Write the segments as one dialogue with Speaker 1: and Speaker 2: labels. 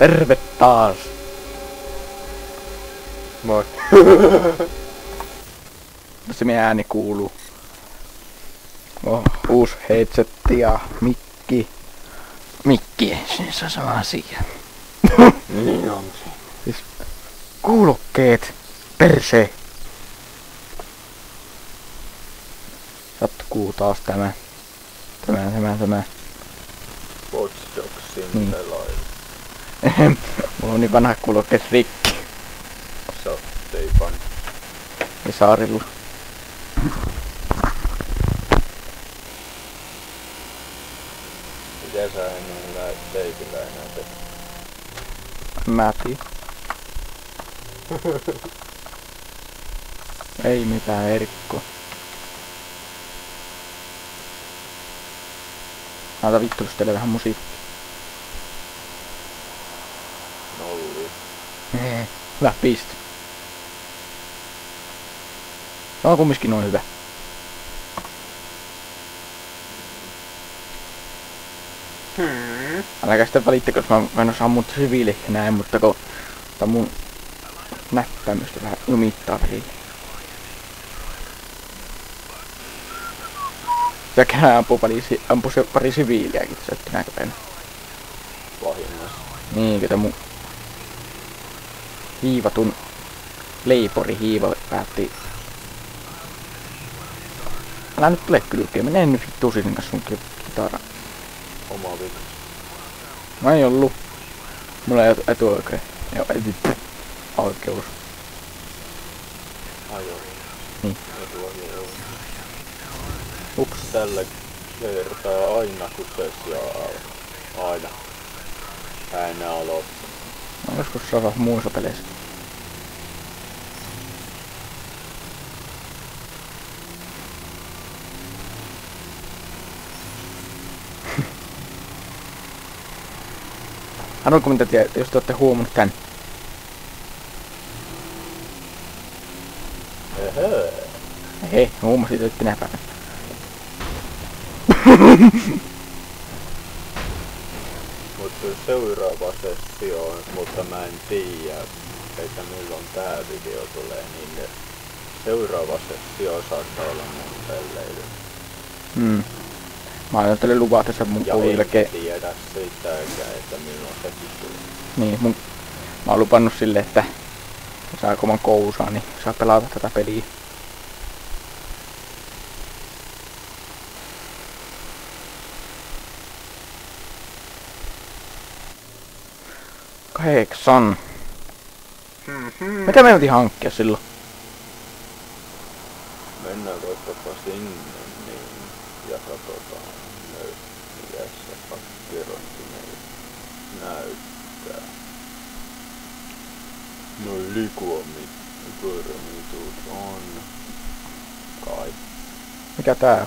Speaker 1: Terve taas.
Speaker 2: Moi.
Speaker 1: Se meidän ääni kuuluu. Oh, uusi headset ja mikki. Mikki, se on sama asia.
Speaker 2: Niin on se.
Speaker 1: Siis kuulokkeet. Perse. Jatkuu taas tämä. Tämä, tämä, tämä.
Speaker 2: Watch Dogsin
Speaker 1: Niin.
Speaker 2: pelaajat.
Speaker 1: Mulla on niin vanha kuulokkeet rikki.
Speaker 2: Satteipan.
Speaker 1: Ja saarilla.
Speaker 2: Mitä sä ennen näet teipillä enää teet?
Speaker 1: Mä tiedä. Ei mitään Erkko. Laita vittulustele vähän musiikkia.
Speaker 2: Nolli.
Speaker 1: Ee, Hyvä piste. Se on kumminkin noin hyvä.
Speaker 2: Hmm.
Speaker 1: Älkää sitten välittäkö, jos mä, mä en osaa mun siviili näin, mutta kun tää mun näppäimistä vähän jumittaa välillä. Säkään ampuu pari, ampuu pari siviiliäkin tässä tänä päivänä.
Speaker 2: Vahingossa.
Speaker 1: Niin, kun mun hiivatun leipori hiiva päätti. Älä nyt tule kylkeen, mene nyt vittu sinne kanssa sun kitara.
Speaker 2: Oma vika.
Speaker 1: Mä ei ollut. Mulla ei etuoikeus. Joo, etit. Oikeus.
Speaker 2: Ajo.
Speaker 1: Niin. Ups.
Speaker 2: Tällä kertaa aina alkaa. Aina. Aina aloittaa.
Speaker 1: Mä joskus saa muissa peleissä. Haluanko mitä tiedä, jos te olette huomannut tän? Hei, mä huomasin että tänä päivänä.
Speaker 2: Mutta seuraava sessio on, mutta mä en tiedä, että milloin tää video tulee, niin seuraava sessio saattaa olla mun pelleily.
Speaker 1: Hmm. Mä aion teille luvata tässä mun
Speaker 2: Ja
Speaker 1: puolille
Speaker 2: en
Speaker 1: ke...
Speaker 2: tiedä sitäkään, että milloin sekin tulee.
Speaker 1: Niin, mun... Mä oon lupannut sille, että saa oman kousaa, niin saa pelata tätä peliä. Kahdeksan. Mitä me piti hankkia silloin?
Speaker 2: Mennään vaikkapa sinne, niin, ja katsotaan, mitä se meille näyttää. No likuomit, pyramidut on kai.
Speaker 1: Mikä tää on?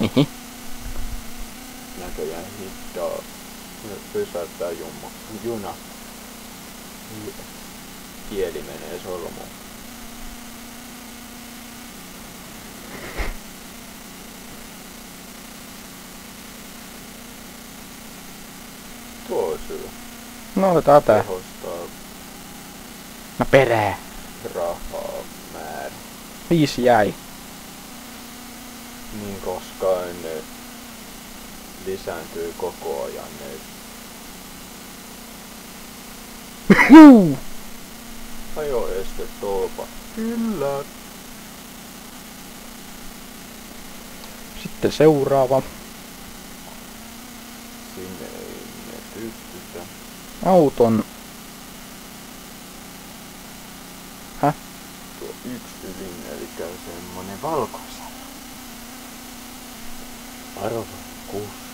Speaker 1: Nihi.
Speaker 2: Näköjään hittaa. Pysäyttää jumma. Juna. Kieli menee solmuun. Tuo olisi hyvä.
Speaker 1: No otetaan tää.
Speaker 2: Tehostaa
Speaker 1: No perää.
Speaker 2: rahaa määrä.
Speaker 1: Viisi jäi.
Speaker 2: Niin koska ne lisääntyy koko ajan ne
Speaker 1: Huu!
Speaker 2: ajoeste tolpa. Kyllä.
Speaker 1: Sitten seuraava.
Speaker 2: Sinne ei ne pystytä.
Speaker 1: Auton.
Speaker 2: Tuo yksi ydin, eli semmonen valkoisen. Arvokkuus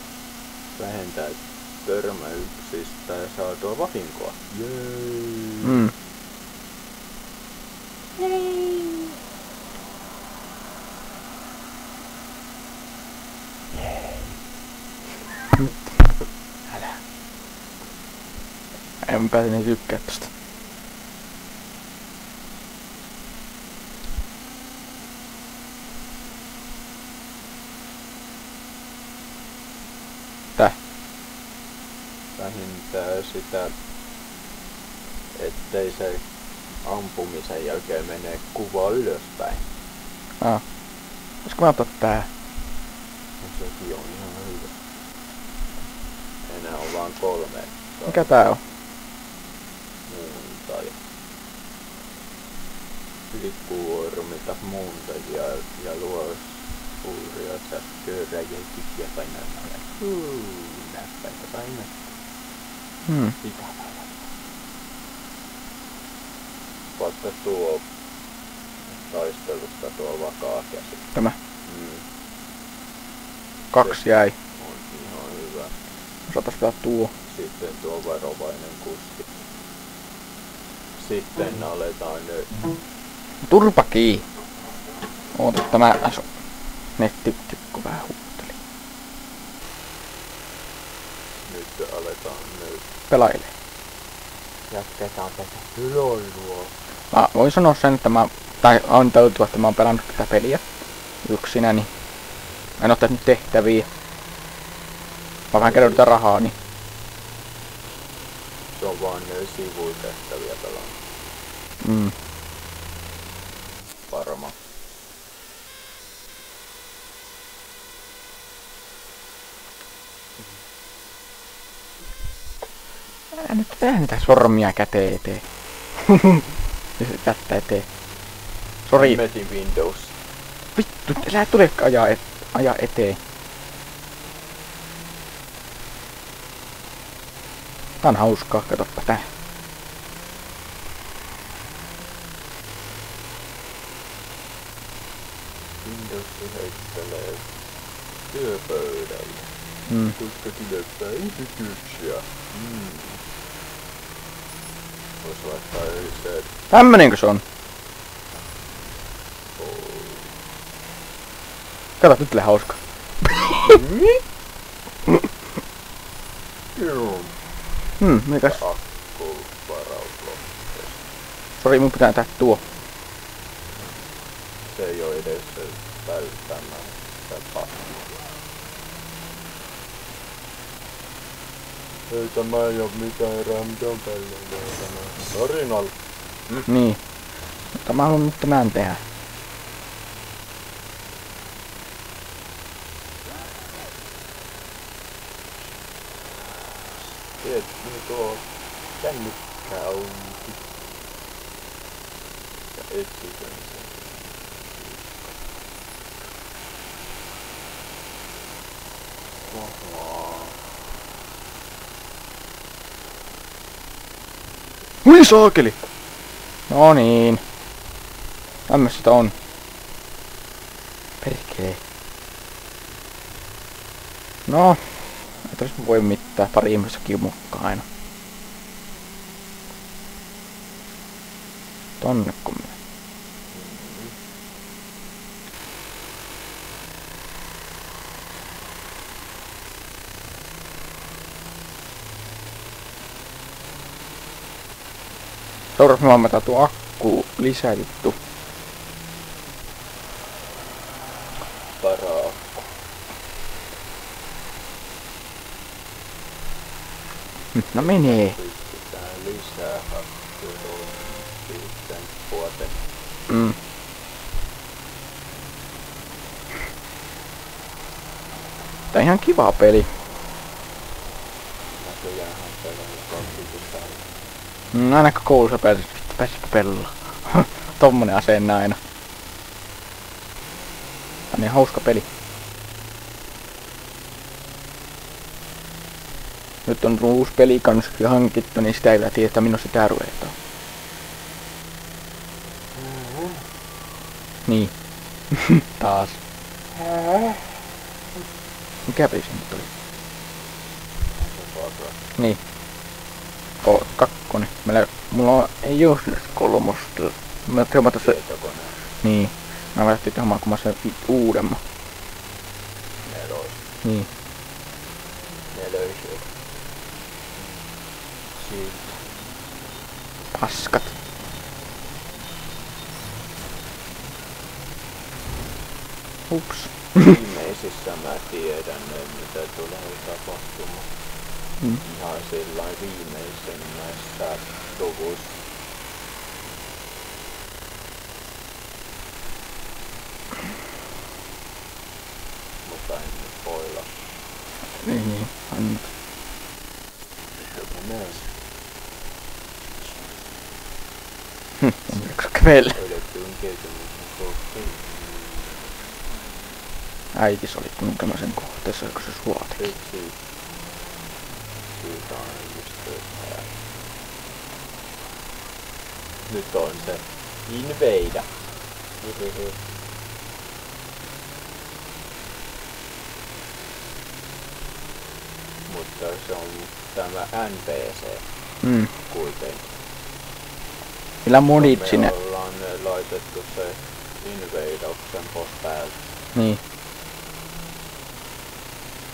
Speaker 2: vähentää törmäyksistä ja saatua vahinkoa. Jee.
Speaker 1: Mm. Älä. En pääse niin tykkää tosta. Tää.
Speaker 2: vähintään sitä, ettei se ampumisen jälkeen mene kuva ylöspäin.
Speaker 1: Ah. Voisiko mä ottaa tää?
Speaker 2: No sekin on ihan hyvä. Enää on vaan kolme
Speaker 1: Mikä tää on?
Speaker 2: muunta ja liikkuvuoromita muunta ja, ja luo suuria kikkiä painamalla. Huu, näppäitä painat.
Speaker 1: Hmm.
Speaker 2: Vaikka tuo taistelusta tuo vakaa käsi.
Speaker 1: Tämä.
Speaker 2: Mm,
Speaker 1: Kaksi jäi.
Speaker 2: on ihan hyvä.
Speaker 1: Osatas vielä tuo.
Speaker 2: Sitten tuo varovainen kusti. Sitten aletaan nyt.
Speaker 1: Turpa kiinni. Oota, tämä asu. Nettitikku vähän.
Speaker 2: Nyt aletaan nyt.
Speaker 1: Pelailee.
Speaker 2: Jatketaan tätä hyloilua.
Speaker 1: Mä voin sanoa sen, että mä, tai antautua, että mä oon pelannut tätä peliä yksinäni. Mä en oo tehnyt tehtäviä. Mä vähän kerännyt tätä rahaa, niin
Speaker 2: Se on vaan ne sivutehtäviä pelannut.
Speaker 1: mm. Älä nyt älä niitä sormia käteen eteen. Ja se kättä eteen. Sori,
Speaker 2: Metin Windows.
Speaker 1: vittu, älä tule ajaa, et, ajaa eteen. Tää on hauskaa, katoppa tää.
Speaker 2: Windows heittelee työpöydälle.
Speaker 1: Mm.
Speaker 2: Koska tulee päivityksiä. Mm. Vois laittaa reset.
Speaker 1: Tämmönenkö se on? Kato, nyt tulee hauska.
Speaker 2: Joo.
Speaker 1: Hmm, mikäs? Sori, mun pitää tehdä tuo.
Speaker 2: Se ei oo edes se täyttämään tapa. Ei tämä ei oo mitään erää, mitä on tämä. Tarinal.
Speaker 1: Niin. Mutta mä haluan nyt tämän tehdä.
Speaker 2: Tiedät, niin tuo kännykkä on. Ja etsitään sen. Oho.
Speaker 1: Hui saakeli! No niin. Tämmöstä on. Perkele. No. Ei tässä voi mitään. Pari ihmistä kimukkaa aina. Tonne kun hommataan tuo akku lisäjuttu.
Speaker 2: Paraa.
Speaker 1: Nyt no menee.
Speaker 2: Pistetään lisää. Sitten vuoten.
Speaker 1: Mm. Tää ihan kiva peli.
Speaker 2: Näköjään pelannut komputin päällä.
Speaker 1: Mm, aina kun koulussa pääsit, pääsitkö pelaa. Tommonen asenne aina. Tää on niin hauska peli. Nyt on uusi peli kans hankittu, niin sitä ei vielä tiedä, että milloin sitä ruvetaan. Niin. Taas. Mikä peli se nyt oli? Niin. Ko- kakkonen. Meillä, mulla on, ei oo sille kolmosta. Mä tässä,
Speaker 2: Tietokone.
Speaker 1: niin. Mä lähtin hommaan, kun mä sen uudemman.
Speaker 2: Nelos.
Speaker 1: Niin.
Speaker 2: Nelöisiä. Siitä.
Speaker 1: Paskat. Ups.
Speaker 2: Viimeisissä mä tiedän, ne, mitä tulee tapahtumaan.
Speaker 1: Mm.
Speaker 2: Ihan sillain viimeisimmässä luvussa. Mutta en nyt poilla.
Speaker 1: Niin, niin. On.
Speaker 2: Joku.
Speaker 1: Hm.
Speaker 2: Öljyttyyn keitymisen kohteen.
Speaker 1: Äitis oli tunkemaisen kohteessa, kun se suoti.
Speaker 2: Just tämä. Nyt on se Inveida. Hihihi. Mutta se on tämä NPC
Speaker 1: Mm.
Speaker 2: kuitenkin.
Speaker 1: Millä monit
Speaker 2: Me
Speaker 1: sinne?
Speaker 2: ollaan laitettu se Invadeuksen pois päältä
Speaker 1: Niin.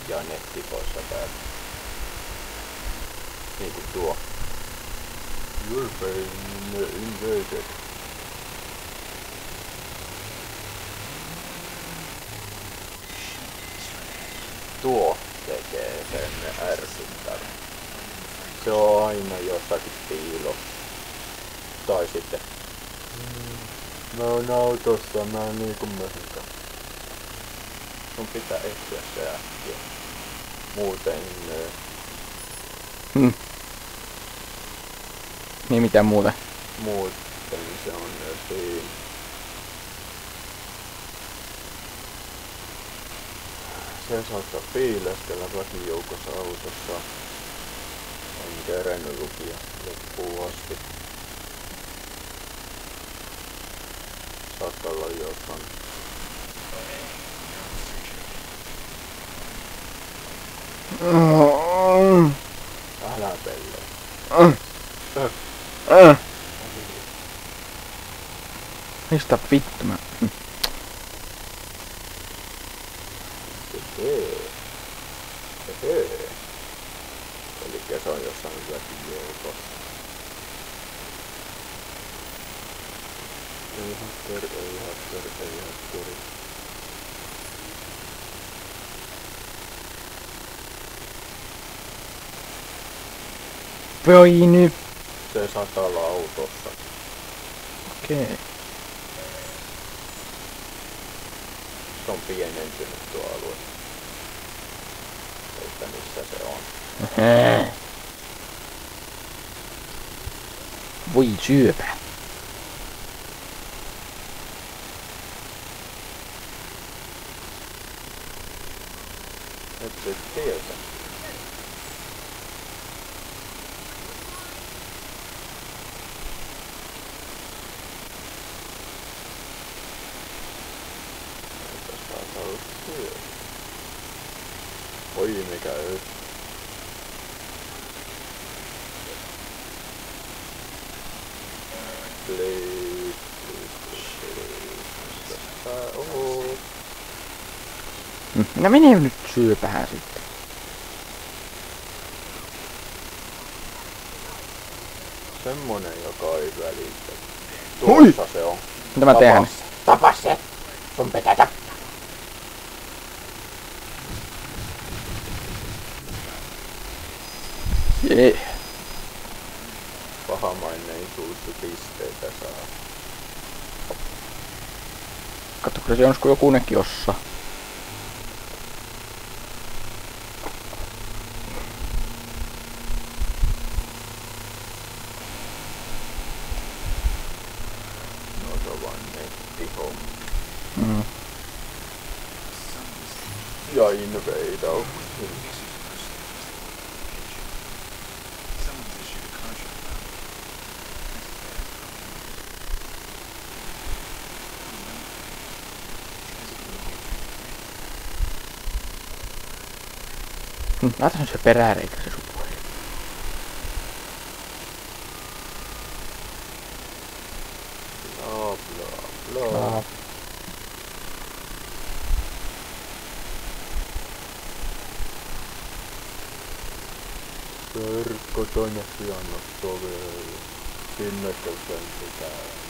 Speaker 2: ja netti pois päältä. Niin kuin tuo. Being invaded. Tuo tekee sen ärsyttävän. Se on aina jossakin piilossa. Tai sitten... Mä oon autossa, mä en liiku mihinkään. Sun pitää etsiä se äkkiä. Muuten ö,
Speaker 1: Mm. Niin mitä muuta.
Speaker 2: Muuten se on ö, siinä. Se saattaa piileskellä väkijoukossa autossa. En kerennyt lukia loppuun asti. Saattaa olla jossain.
Speaker 1: Mm.
Speaker 2: Älä pellee.
Speaker 1: Mm. Mm. Mistä vittu mä...
Speaker 2: Elikkä se on jossain väkijoukossa. Ei hakker, ei hakker, ei hakker.
Speaker 1: Voi nyt.
Speaker 2: Se saattaa olla autossa.
Speaker 1: Okei.
Speaker 2: Se on pienentynyt tuo alue. Että missä se on.
Speaker 1: Voi syöpä.
Speaker 2: Missä sä oot?
Speaker 1: Mm. No menee nyt syöpähän sitten.
Speaker 2: Semmonen, joka ei välitä.
Speaker 1: Hui!
Speaker 2: Tuossa se on.
Speaker 1: Mitä mä tehdään?
Speaker 2: Tapa se! Sun pitää tappaa.
Speaker 1: Jee.
Speaker 2: Pahamaineisuus ja pisteitä saa.
Speaker 1: Katso, kyllä se on joku nekin ossa.
Speaker 2: No se on vaan nettihomma.
Speaker 1: Mm.
Speaker 2: Ja inveidauksia.
Speaker 1: Mm. Laita nyt se peräreikä se sun puhelin.
Speaker 2: Bla bla bla.
Speaker 1: Aa,
Speaker 2: Verkko tonne pianosta. Sinnekö sen pitää?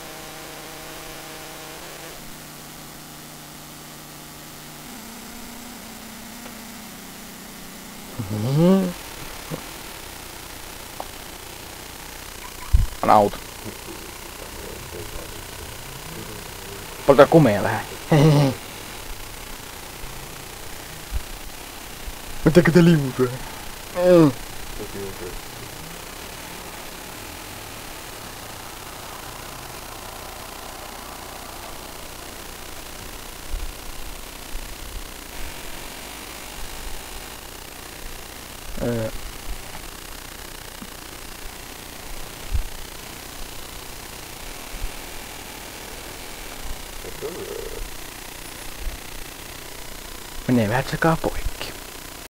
Speaker 2: Mm. Anna auto. Polta kumea vähän. Mitäkö te liutuu? Mm. Öö. Menee vähän sekaa pois.